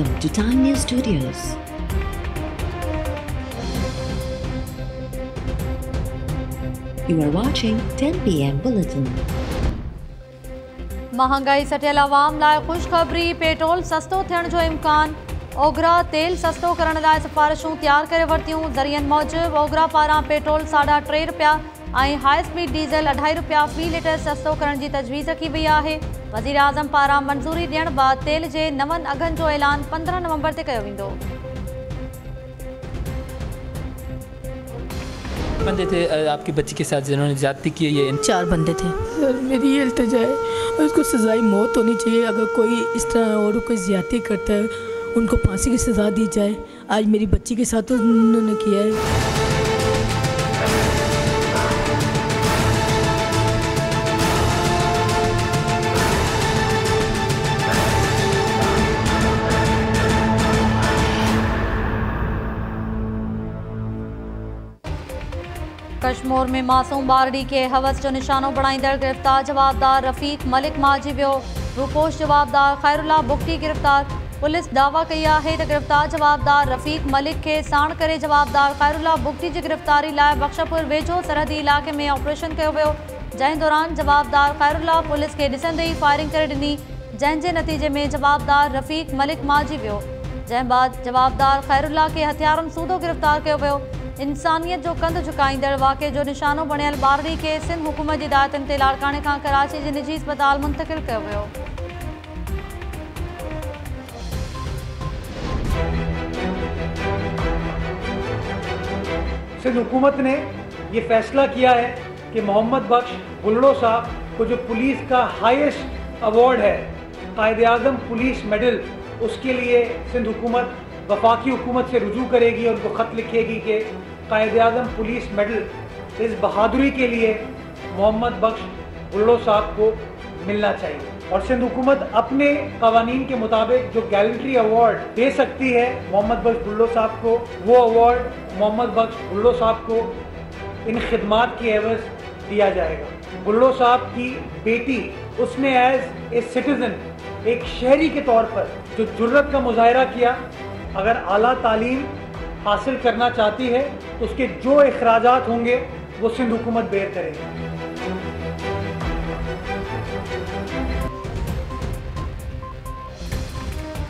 Welcome to Time News Studios. You are watching 10 p.m. Bulletin. महांगाई सटियल आवाम लाइ ख़ुशख़बरी petrol सस्तो थियण जो इम्कान ओगरा तेल सस्तो करण लाइ सिफ़ारिशूं तयारु करे वरितियूं ज़रियनि मूजिबि ओगरा पारां पेट्रोल साढा टे रुपया ऐं हाई स्पीड डीज़ल अढाई रुपया फ़ी लीटर सस्तो करण जी तजवीज़ रखी वई आहे। वज़ीर आज़म पारां मंज़ूरी ॾियण बैदि तेल जे नवनि अघनि जो ऐलान पंद्रहं नवंबर ते कयो वेंदो। बंदे थे आपकी बच्ची के साथ जिन्होंने ज्यादती की है ये चार बंदे थे। सर मेरी ये इल्तजा है उसको सजाई मौत होनी चाहिए। अगर कोई इस तरह और कोई ज़्यादती करता है उनको फांसी की सज़ा दी जाए आज मेरी बच्ची के साथ उन्होंने किया है। कश्मीर में मासूम बारड़ी खे हवस जो निशानो बणाईंदड़ गिरफ़्तार जवाबदार रफ़ीक मलिक मारिजी वियो। रूपोश जवाबदार ख़ैरुल्ला बुगटी गिरफ़्तार। पुलिस दावा कई आहे त गिरफ़्तार जवाबदार रफ़ीक मलिक खे साण करे जवाबदार ख़ैरुल्ला बुगटी जी गिरफ़्तारी लाइ बख्शपुर वेझो सरहदी इलाइक़े में ऑपरेशन कयो वियो। जंहिं दौरान जवाबदार ख़ैरुल्ला पुलिस खे ॾिसंदे ई फायरिंग करे ॾिनी जंहिं जे नतीजे में जवाबदार रफ़ीक मलिक मारिजी वियो। जंहिं बाद जवाबदार ख़ैरुल्ला खे हथियारनि सूदो गिरफ़्तार कयो वियो। इंसानियत जो कंध झुकाईंदड़ वाक़े जो निशानो बणियल ॿारड़ी खे सिंध हुकूमत जी हिदायतुनि ते लाड़काणे खां कराची जे निजी अस्पताल मुंतक़िल कयो सिंध हुकूमत ने ये फैसला किया है कि मोहम्मद बख्श बुल्लो साहब को जो पुलिस का हाईएस्ट अवार्ड है, कायद आज़म पुलिस मेडल, उसके लिए सिंध हुकूमत वफाकी हुकूमत से रुजू करेगी और उनको ख़त लिखेगी कि कायद अजम पुलिस मेडल इस बहादुरी के लिए मोहम्मद बख्श बुल्लो साहब को मिलना चाहिए। और सिंध हुकूमत अपने कवानीन के मुताबिक जो गैलेंट्री अवार्ड दे सकती है मोहम्मद बख्श बुल्लो साहब को, वो अवार्ड मोहम्मद बख्श बुल्लो साहब को इन खिदमात की एवज दिया जाएगा। बुल्लो साहब की बेटी उसने एज ए सिटीज़न एक शहरी के तौर पर जो जुर्रत का मुजाहरा किया अगर आला तालीम हासिल करना चाहती है तो उसके जो अखराज होंगे, वो सिंध हुकूमत बेयर करेगी।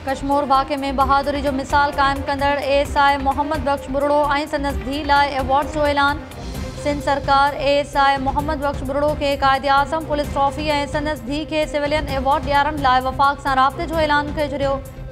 कश्मीर वाक़े में बहादुरी जो मिसाल क़ाइमु कंदड़ एस आई मोहम्मद बख्श बुरड़ो ऐं संदसि धी लाइ एवॉर्ड जो ऐलान। सिंध सरकार एस आई मोहम्मद बख्श बुरड़ो खे क़ाइद आज़म पुलिस ट्रॉफ़ी ऐं संदसि धी खे सिविलियन एवॉर्ड ॾियारण लाइ वफ़ाक़ सां राब्ते जो ऐलान करे छॾियो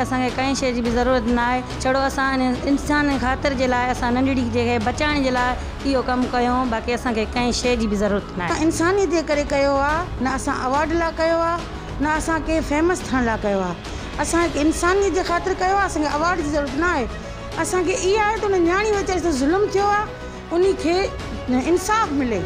असांखे कंहिं शइ जी बि ज़रूरत न छड़ो असां इंसान ख़ातिर जे लाइ, असां नंढड़ी जॻहि बचाइण जे लाइ इहो कमु कयूं। बाक़ी असांखे कंहिं शइ जी बि ज़रूरत न इंसानियत जे करे अवॉर्ड लाइ कयो असां फ़ेमस थियण लाइ कयो इंसानियत जे ख़ातिर कयो आहे असांखे अवॉर्ड जी ज़रूरत न आहे असांखे इहा आहे त न्याणी वीचारे सां ज़ुल्म थियो आहे इंसाफ़ मिले।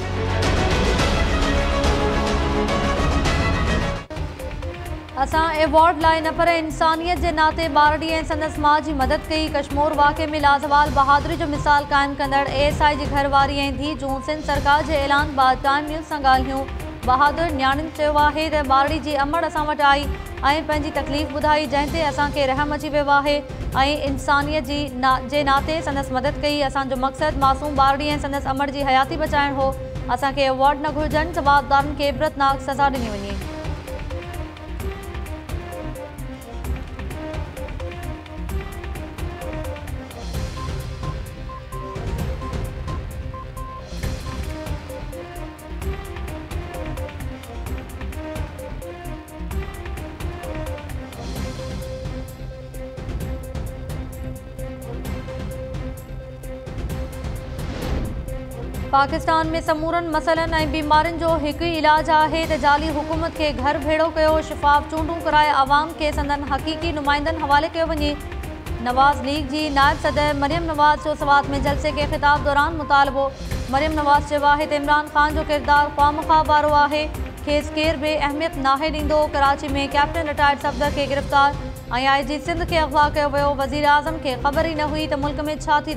असां एवॉर्ड लाइ न पर इंसानियत जे नाते बारड़ी ऐं संदसि माउ जी मदद कई। कश्मीर वाक़े में लाज़वाल बहादुरी जो मिसाल क़ाइमु कंदड़ एस आई जी घरवारी ऐं धीउ जूं सिंध सरकार जे ऐलान बैदि टाइम न्यूज़ सां ॻाल्हियूं। बहादुर न्याणियुनि चयो आहे त बारड़ी जी आई ऐं पंहिंजी तकलीफ़ ॿुधाई, जंहिं ते रहम अची आहे ऐं इंसानियत ना, जे नाते संदसि मदद कई। असांजो मक़सदु मासूम बारड़ी ऐं संदसि अमड़ जी हयाती बचाइणु हो। असांखे अवॉर्ड न घुरिजनि, जवाबदारनि खे इबरतनाक सज़ा ॾिनी वञे। पाकिस्तान में समूरन मसलन ऐं बीमारियुनि जो हिकु ई इलाजु त जाली हुकूमत खे घर भेड़ो कयो, शिफ़ाफ़ चूंडूं कराए आवाम खे संदन हक़ीक़ी नुमाइंदनि हवाले कयो वञे। नवाज़ लीग जी नायब सदर मरियम नवाज़ जो सवात में जलसे के ख़िताब दौरान मुतालबो। मरियम नवाज़ चयो त इमरान ख़ान जो किरदारु ख़्वाम ख़्वाह वारो आहे। खेसि केर अहमियत नाहे ॾींदो, कराची में कैप्टन रिटायर्ड सफ़दर खे गिरफ़्तार ऐं आई जी सिंध खे अगवा कयो वियो। वज़ीर आज़म खे ख़बर ई न हुई त मुल्क में छा थी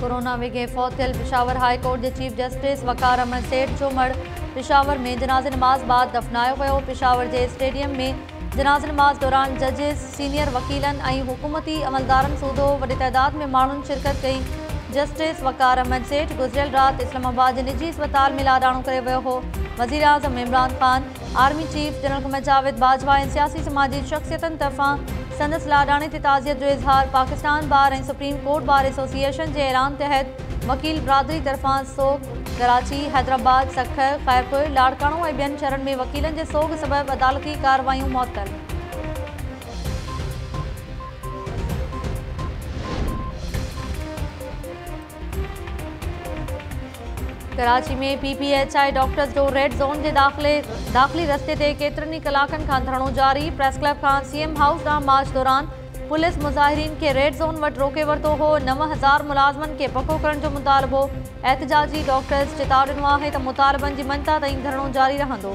कोरोना विघे फौत थियल Peshawar high court chief justice Waqar Ahmad Seth जो मड़ पिशावर में जनाज़ नमाज़ बाद दफ़नायो वियो। पिशावर जे स्टेडियम में जनाज़ नमाज़ दौरान जजिस, सीनियर वकीलनि हुकूमती अमलदारनि सूदो, वॾी तइदाद में माण्हुनि शिरकत कई। जस्टिस वकार अहमद सेठ गुज़िरियल राति इस्लामाबाद जे निजी अस्पताल में लाॾाणो करे हो। वज़ीर आज़म Imran Khan, army chief general Qamar Javed Bajwa सियासी समाजी शख़्सियतनि तरफ़ां संदसि लाडाणे ते ताज़ियत जो इज़हार। Pakistan bar supreme court bar association जे ऐलान तहत वकील बरादरी तरफ़ां सोग कराची, हैदराबाद, सखर, ख़ैरपुर, लाड़काणो ऐं ॿियनि शहरनि में वकीलनि जे सोग सबबि अदालती कार्रवायूं मुअतल कराची में पीपीएचआई डॉक्टर्स जो रेड ज़ोन जे दाख़िले, दाख़िली रस्ते ते केतिरनि ई कलाकनि खां जारी। प्रेस क्लब खां सीएम हाउस ॾांहुं मार्च दौरान पुलिस मुज़ाहिरीन खे रेड ज़ोन वटि रोके वरितो हो। नव हज़ार मुलाज़िमनि खे पको करण मुतालबो। एहतजाजी डॉक्टर्स चेताव ॾिनो आहे त मुतालबनि जी मंता ताईं जारी रहंदो।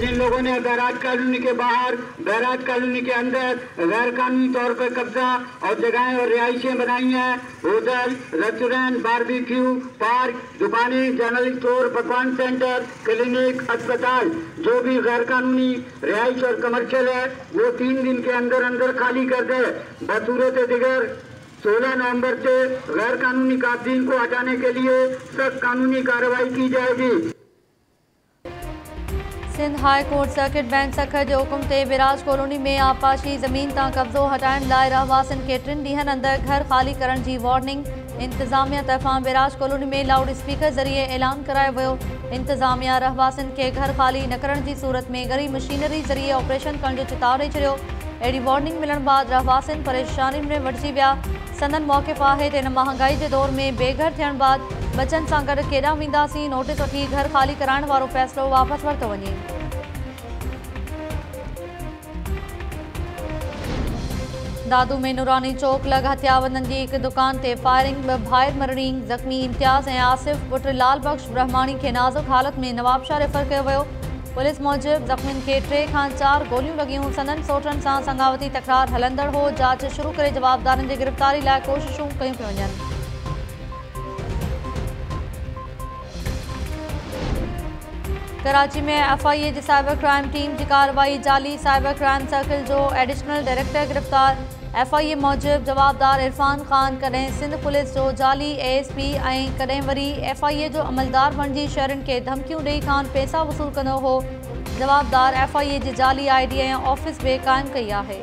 जिन लोगों ने बैराज कॉलोनी के बाहर बैराज कॉलोनी के अंदर गैर कानूनी तौर पर कब्जा और जगहें और रिहाइशें बनाई हैं, होटल, रेस्टोरेंट, बारबेक्यू, पार्क, दुकानें जनरल स्टोर, पकवान सेंटर, क्लिनिक, अस्पताल, जो भी गैर कानूनी रिहाइश और कमर्शियल है, वो तीन दिन के अंदर अंदर खाली कर दे। बसूरत दिगर 16 नवंबर से गैर कानूनी काबदीन को हटाने के लिए सख्त कानूनी कार्रवाई की जाएगी। Sindh high court circuit bench Sukkur जे हुकुम ते विराज कॉलोनी में आपाशी ज़मीन तां कब्ज़ो हटाइण लाइ रहवासियुनि खे टिनि ॾींहंनि अंदरि घर ख़ाली करण जी वार्निंग, इंतिज़ामिया तरफ़ां विराज कॉलोनी में लाउड स्पीकर ज़रिए ऐलान करायो वियो। इंतिज़ामिया रहवासियुनि खे घर ख़ाली न करण जी सूरत में गरी मशीनरी ज़रिए ऑपरेशन करण जो चिताव ॾेई छॾियो। अहिड़ी वार्निंग मिलण बाद रहवासियुनि परेशानियुनि में वठिजी विया। संदन मौक़िफ़ आहे त हिन महांगाई दौर में बेघर थियण बाद बचनि सां गॾु केॾांहुं वेंदासीं? नोटिस वठी घर ख़ाली कराइण वारो फ़ैसिलो वापसि वरितो वञे। दादू में नूरानी चौक लॻ हथियावंदनि जी हिकु दुकान ते फायरिंग, ॿ मरणी ज़ख़्मी इम्तियाज़ ऐं आसिफ़ पुटु लाल बख़्श ब्रह्माणी खे नाज़ुक हालत में नवाबशाह रेफर कयो वियो। पुलिस मूजिबि ज़ख़्मियुनि खे टे चारि गोलियूं लॻियूं। संदन सोटनि सां संगावती तकरार हलंदड़ हो। जाँच शुरू करे जवाबदारनि जी गिरफ़्तारी लाइ कोशिशूं कयूं पियूं वञनि। कराची में एफआईए जी साइबर क्राइम टीम जी कार्रवाई जाली। साइबर क्राइम सर्किल जो एडिशनल डायरेक्टर गिरफ़्तार, एफआईए मूजिबि जवाबदार इरफान ख़ान कॾहिं सिंध पुलिस जो जाली, एएसपी ऐं कॾहिं वरी। एफआईए जो अमलदार बणिजी शहरनि खे धमकियूं ॾेई खान पैसा वसूल कंदो हो। जवाबदार एफआईए जी जाली आईडी ऐं ऑफ़िस बि क़ाइमु कई आहे।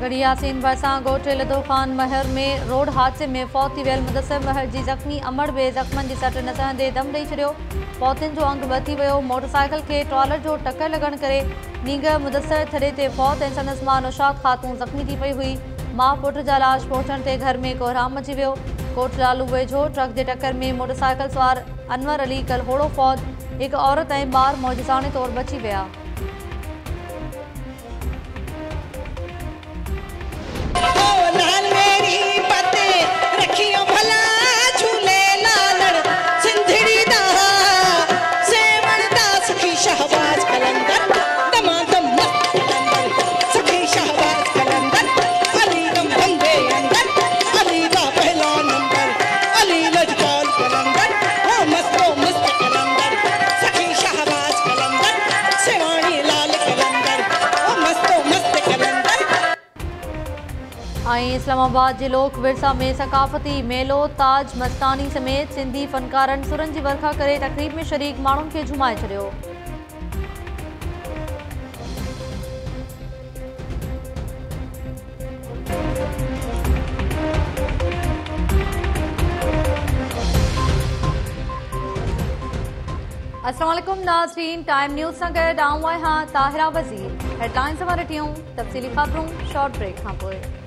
गढ़ी यासीन भरिसां ॻोठ लदो ख़ान महर में रोड हादसे में फौत थी मुदसर महर जी। ज़ख़्मी अमड़ बि ज़ख़्मनि जी सट न दम ॾेई छॾियो। फौतियुनि जो अंग वधी वियो। मोटरसाइकिल खे ट्रॉलर जो टकर लॻण करे नींगर मुदसर थड़े ते फौत ऐं संदसि माँ नुशाद ख़ातून ज़ख़्मी थी पई हुई। माउ पुट जा लाश पहुचण ते घर में कोहराम मची वियो। कोट लालू वेझो ट्रक जे टकर में मोटरसाइकिल सवार अनवर अली कल फौत, हिकु औरत ऐं ॿार तौरु बची विया। इस्लामाबाद जे लोक विरसा में सकाफ़ती मेलो, ताज मस्तानी समेत सिंधी फ़नकारनि सुरनि जी वर्खा करे तक़रीब में शरीक माण्हुनि खे झुमाए छॾियो। असलम नाज़रीन, टाइम न्यूज़ सां गॾु आऊँ ताहिरा वज़ीर। हेडलाइन्स वां ॾिठियूं तफ़सीली ख़बरूं, शॉर्ट ब्रेक खां पोइ।